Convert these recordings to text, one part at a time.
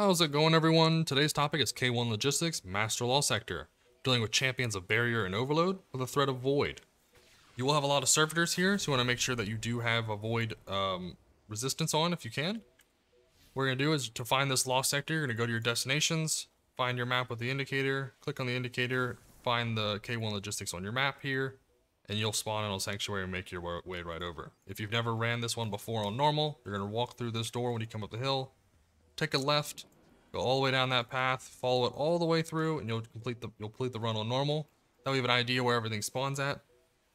How's it going everyone? Today's topic is K1 Logistics Master Lost Sector, dealing with champions of Barrier and Overload with a threat of Void. You will have a lot of servitors here, so you want to make sure that you do have a Void um, resistance on if you can. What we're going to do is to find this lost sector, you're going to go to your destinations, find your map with the indicator, click on the indicator, find the K1 Logistics on your map here, and you'll spawn in a sanctuary and make your way right over. If you've never ran this one before on normal, you're going to walk through this door when you come up the hill, take a left, go all the way down that path, follow it all the way through, and you'll complete the you'll complete the run on normal. That way you have an idea where everything spawns at.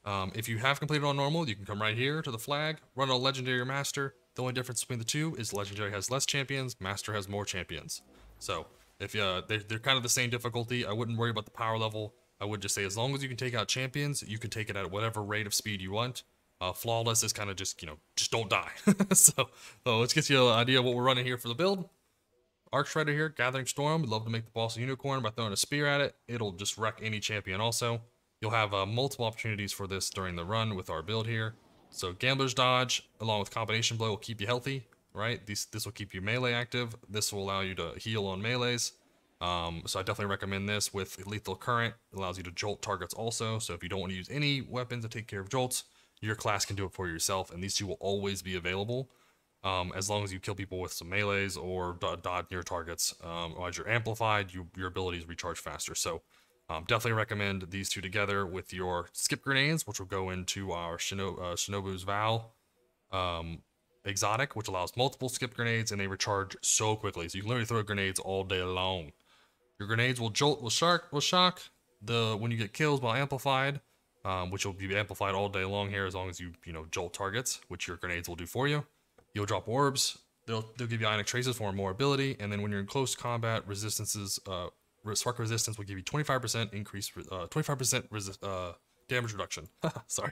Um, if you have completed on normal, you can come right here to the flag, run on legendary or master. The only difference between the two is legendary has less champions, master has more champions. So if uh, they're, they're kind of the same difficulty, I wouldn't worry about the power level. I would just say as long as you can take out champions, you can take it at whatever rate of speed you want. Uh, flawless is kind of just, you know, just don't die. so, so let's get you an idea of what we're running here for the build. Arc Shredder here, Gathering Storm. We'd love to make the boss a unicorn by throwing a spear at it. It'll just wreck any champion also. You'll have uh, multiple opportunities for this during the run with our build here. So Gambler's Dodge, along with Combination Blow, will keep you healthy, right? This, this will keep you melee active. This will allow you to heal on melees. Um, so I definitely recommend this with Lethal Current. It allows you to jolt targets also. So if you don't want to use any weapons to take care of jolts, your class can do it for yourself. And these two will always be available um, as long as you kill people with some melees or dodge near targets. Um, as you're amplified, you, your abilities recharge faster. So um, definitely recommend these two together with your skip grenades, which will go into our Shino uh, Shinobu's Vow um, exotic, which allows multiple skip grenades and they recharge so quickly. So you can literally throw grenades all day long. Your grenades will jolt will shark will shock the when you get kills while amplified, um, which will be amplified all day long here as long as you you know jolt targets, which your grenades will do for you. You'll drop orbs. They'll they'll give you ionic traces for more ability, and then when you're in close combat, resistances uh spark resistance will give you 25% increase, uh 25% resist uh damage reduction. Sorry.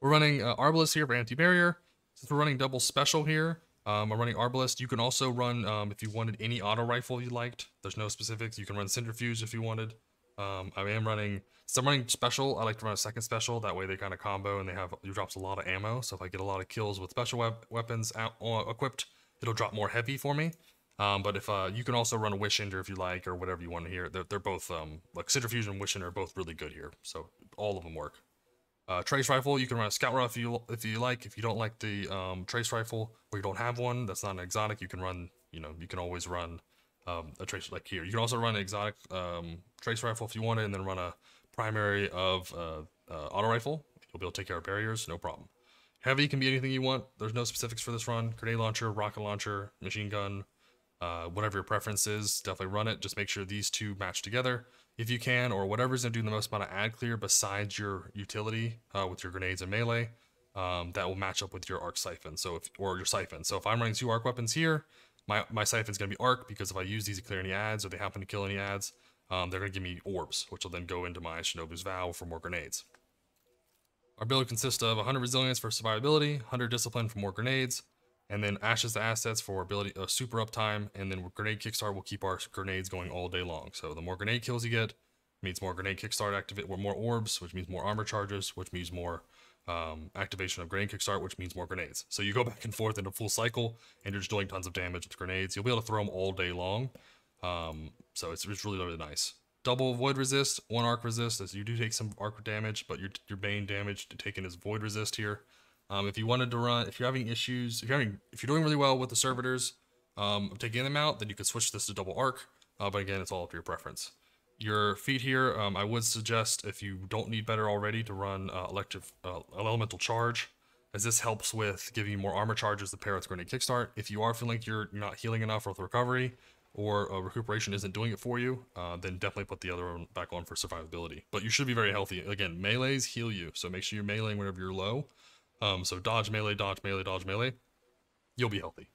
We're running uh, Arbalest here for anti-barrier. Since we're running double special here, um, I'm running Arbalest. You can also run, um, if you wanted any auto rifle you liked. There's no specifics. You can run Centrifuse if you wanted. Um, I am running, so I'm running special. I like to run a second special. That way they kind of combo and they have, you drops a lot of ammo. So if I get a lot of kills with special weapons out, uh, equipped, it'll drop more heavy for me. Um, but if uh, you can also run a Wish Ender if you like, or whatever you want to hear. They're, they're both, um, like Centrifuse and Wish Ender are both really good here. So all of them work. Uh, trace rifle, you can run a scout rifle if you if you like. If you don't like the um, trace rifle or you don't have one, that's not an exotic. You can run, you know, you can always run um, a trace like here. You can also run an exotic um, trace rifle if you want it, and then run a primary of uh, uh, auto rifle. You'll be able to take care of barriers, no problem. Heavy can be anything you want. There's no specifics for this run. Grenade launcher, rocket launcher, machine gun, uh, whatever your preference is. Definitely run it. Just make sure these two match together if you can, or whatever's to do the most amount of ad clear besides your utility uh, with your grenades and melee, um, that will match up with your arc siphon. So if or your siphon. So if I'm running two arc weapons here, my my siphon's going to be arc because if I use these to clear any ads or they happen to kill any ads, um, they're going to give me orbs, which will then go into my Shinobu's Vow for more grenades. Our build consists of 100 resilience for survivability, 100 discipline for more grenades, and then Ashes to Assets for ability uh, super uptime, and then Grenade Kickstart will keep our grenades going all day long. So the more grenade kills you get, means more Grenade Kickstart activate, or more orbs, which means more armor charges, which means more um, activation of Grenade Kickstart, which means more grenades. So you go back and forth in a full cycle, and you're just doing tons of damage with grenades. You'll be able to throw them all day long. Um, so it's, it's really, really nice. Double Void Resist, one Arc Resist, as you do take some Arc damage, but your, your main damage taken is Void Resist here. Um, if you wanted to run, if you're having issues, if you're having, if you're doing really well with the servitors, um, taking them out, then you could switch this to double arc. Uh, but again, it's all up to your preference. Your feet here, um, I would suggest if you don't need better already to run uh, electric, uh, elemental charge, as this helps with giving you more armor charges pair with Grenade Kickstart. If you are feeling like you're, you're not healing enough with recovery, or uh, recuperation isn't doing it for you, uh, then definitely put the other one back on for survivability. But you should be very healthy. Again, melees heal you, so make sure you're meleeing whenever you're low. Um, so dodge, melee, dodge, melee, dodge, melee. You'll be healthy.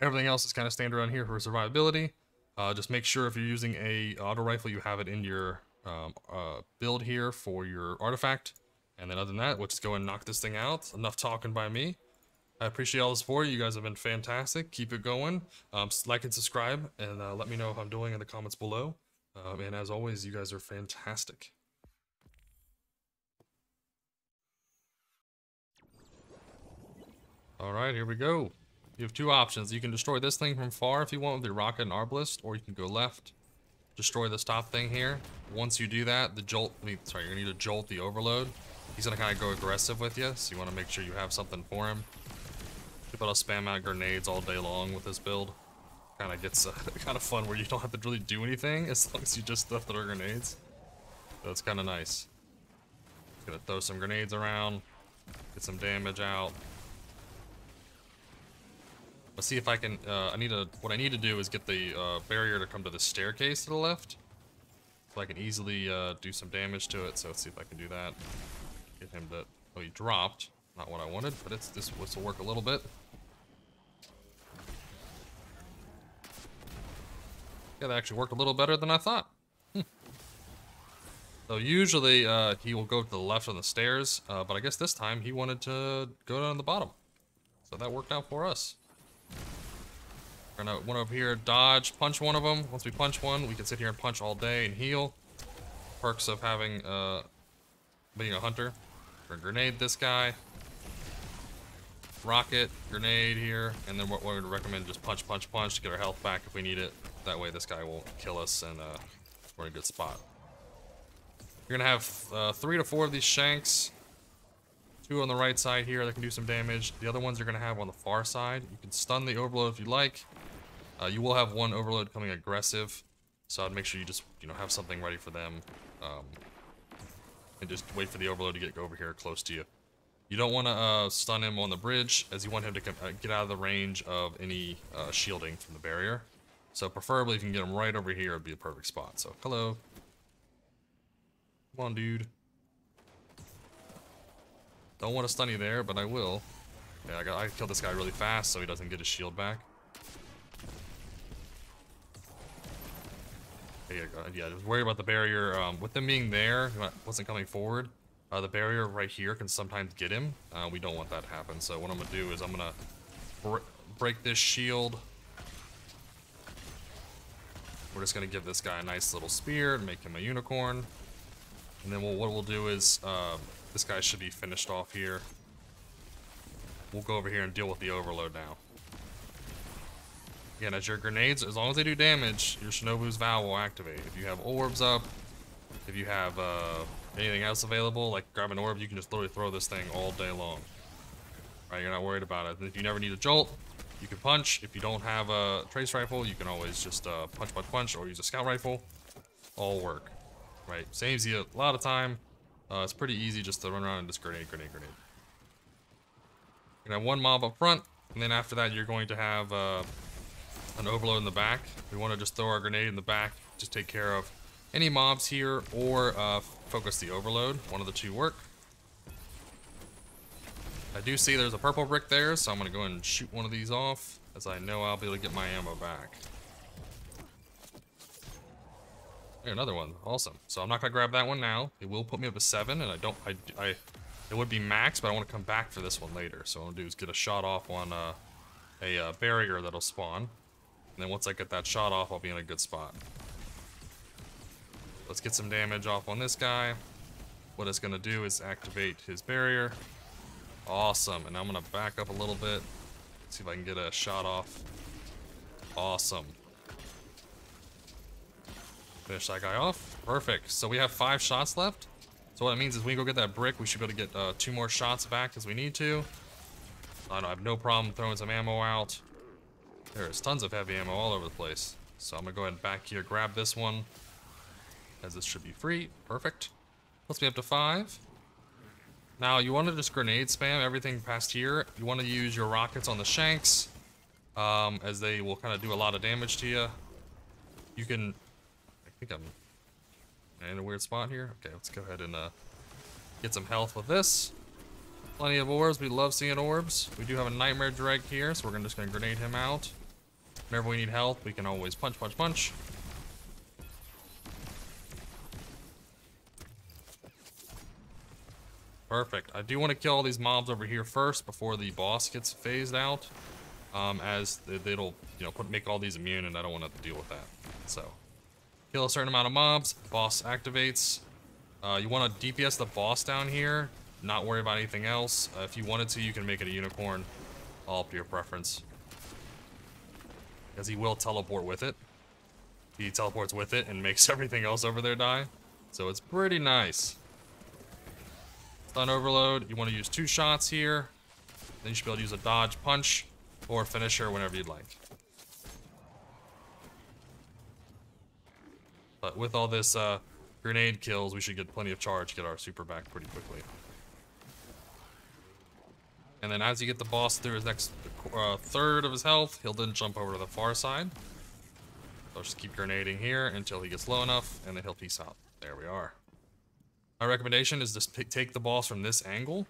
Everything else is kind of standard on here for survivability. Uh, just make sure if you're using a auto rifle, you have it in your um, uh, build here for your artifact. And then other than that, we'll just go and knock this thing out. Enough talking by me. I appreciate all the support. You guys have been fantastic. Keep it going. Um, like and subscribe, and uh, let me know how I'm doing in the comments below. Um, and as always, you guys are fantastic. All right, here we go. You have two options. You can destroy this thing from far if you want with your rocket and Arbalest, or you can go left, destroy this top thing here. Once you do that, the jolt, sorry, you're gonna need to jolt the overload. He's gonna kind of go aggressive with you, so you want to make sure you have something for him. People will spam out grenades all day long with this build. Kind of gets uh, kind of fun where you don't have to really do anything as long as you just stuff throw grenades. So it's kind of nice. Gonna throw some grenades around, get some damage out. Let's see if I can, uh, I need to, what I need to do is get the uh, barrier to come to the staircase to the left. So I can easily uh, do some damage to it, so let's see if I can do that. Get him to, oh he dropped. Not what I wanted, but it's this, will work a little bit. Yeah, that actually worked a little better than I thought. Hmm. So usually uh, he will go to the left on the stairs, uh, but I guess this time he wanted to go down the bottom. So that worked out for us. We're gonna one over here, dodge, punch one of them. Once we punch one, we can sit here and punch all day and heal. Perks of having uh, being a hunter. We're gonna grenade this guy. Rocket, grenade here, and then what, we would recommend just punch, punch, punch to get our health back if we need it. That way this guy won't kill us and uh, we're in a good spot. You're gonna have uh, three to four of these shanks. Two on the right side here that can do some damage. The other ones you're gonna have on the far side. You can stun the overload if you like. Uh, you will have one overload coming aggressive, so I'd make sure you just you know have something ready for them, um, and just wait for the overload to get over here close to you. You don't want to uh, stun him on the bridge, as you want him to uh, get out of the range of any uh, shielding from the barrier. So preferably if you can get him right over here, it'd be a perfect spot. So, hello. Come on, dude. Don't want to stun you there, but I will. Yeah, I, got, I killed this guy really fast so he doesn't get his shield back. Yeah, just worry about the barrier. Um, with them being there, wasn't coming forward. Uh, the barrier right here can sometimes get him. Uh, we don't want that to happen. So what I'm gonna do is I'm gonna br break this shield we're just to give this guy a nice little spear and make him a unicorn. And then we'll, what we'll do is, uh, this guy should be finished off here. We'll go over here and deal with the overload now. Again, as your grenades, as long as they do damage, your Shinobu's Vow will activate. If you have orbs up, if you have uh, anything else available, like grab an orb, you can just literally throw this thing all day long. Right, you're not worried about it. If you never need a jolt, you can punch. If you don't have a trace rifle, you can always just uh, punch, punch, punch, or use a scout rifle. All work. Right? Saves you a lot of time. Uh, it's pretty easy just to run around and just grenade, grenade, grenade. You're gonna have one mob up front, and then after that you're going to have uh, an overload in the back. We want to just throw our grenade in the back, just take care of any mobs here, or uh, focus the overload. One of the two work. I do see there's a purple brick there, so I'm going to go ahead and shoot one of these off, as I know I'll be able to get my ammo back. Hey, another one. Awesome. So I'm not going to grab that one now. It will put me up to 7, and I don't... I, I, it would be max, but I want to come back for this one later. So what I'm going to do is get a shot off on uh, a uh, barrier that'll spawn. And then once I get that shot off, I'll be in a good spot. Let's get some damage off on this guy. What it's going to do is activate his barrier. Awesome. And I'm going to back up a little bit. See if I can get a shot off. Awesome. Finish that guy off. Perfect. So we have five shots left. So what it means is we go get that brick, we should be able to get uh, two more shots back as we need to. I have no problem throwing some ammo out. There's tons of heavy ammo all over the place. So I'm to go ahead and back here, grab this one. As this should be free. Perfect. Puts me up to five. Now, you want to just grenade spam everything past here. You want to use your rockets on the shanks, um, as they will kind of do a lot of damage to you. You can... I think I'm in a weird spot here. Okay, let's go ahead and uh, get some health with this. Plenty of orbs. We love seeing orbs. We do have a Nightmare Dreg here, so we're just going to grenade him out. Whenever we need health, we can always punch, punch, punch. Perfect. I do want to kill all these mobs over here first before the boss gets phased out. Um, as it'll, you know, put, make all these immune and I don't want to deal with that. So, kill a certain amount of mobs, boss activates. Uh, you want to DPS the boss down here, not worry about anything else. Uh, if you wanted to, you can make it a unicorn, all up to your preference. As he will teleport with it. He teleports with it and makes everything else over there die. So it's pretty nice. Stun overload, you want to use two shots here. Then you should be able to use a dodge punch or finisher whenever you'd like. But with all this uh, grenade kills, we should get plenty of charge, get our super back pretty quickly. And then as you get the boss through his next uh, third of his health, he'll then jump over to the far side. So just keep grenading here until he gets low enough, and then he'll peace out. There we are. My recommendation is to take the boss from this angle.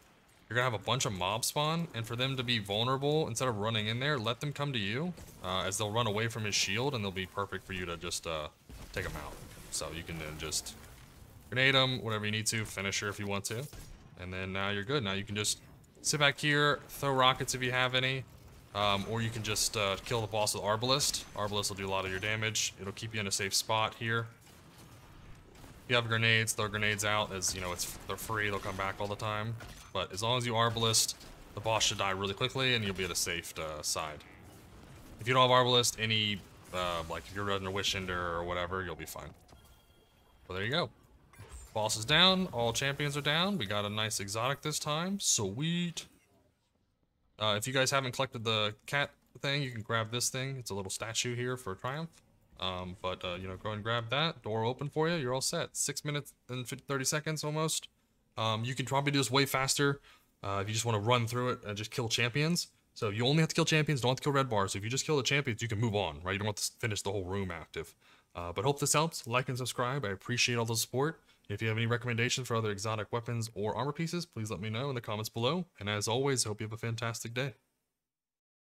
You're gonna have a bunch of mob spawn, and for them to be vulnerable, instead of running in there, let them come to you, uh, as they'll run away from his shield, and they'll be perfect for you to just uh, take them out. So you can then just grenade them, whatever you need to, finisher if you want to, and then now you're good. Now you can just sit back here, throw rockets if you have any, um, or you can just uh, kill the boss with Arbalest. Arbalest will do a lot of your damage. It'll keep you in a safe spot here. If you have grenades, throw grenades out as, you know, it's they're free, they'll come back all the time. But as long as you Arbalest, the boss should die really quickly and you'll be at a safe uh, side. If you don't have Arbalest, any, uh, like if you're running a Wish Ender or whatever, you'll be fine. Well, there you go. Boss is down. All champions are down. We got a nice exotic this time. Sweet. Uh, if you guys haven't collected the cat thing, you can grab this thing. It's a little statue here for Triumph. Um, but, uh, you know, go and grab that. Door open for you. You're all set. Six minutes and 50, 30 seconds almost. Um, you can probably do this way faster uh, if you just want to run through it and just kill champions. So you only have to kill champions, don't have to kill red bars. If you just kill the champions, you can move on, right? You don't have to finish the whole room active. Uh, but hope this helps. Like and subscribe. I appreciate all the support. If you have any recommendations for other exotic weapons or armor pieces, please let me know in the comments below. And as always, I hope you have a fantastic day.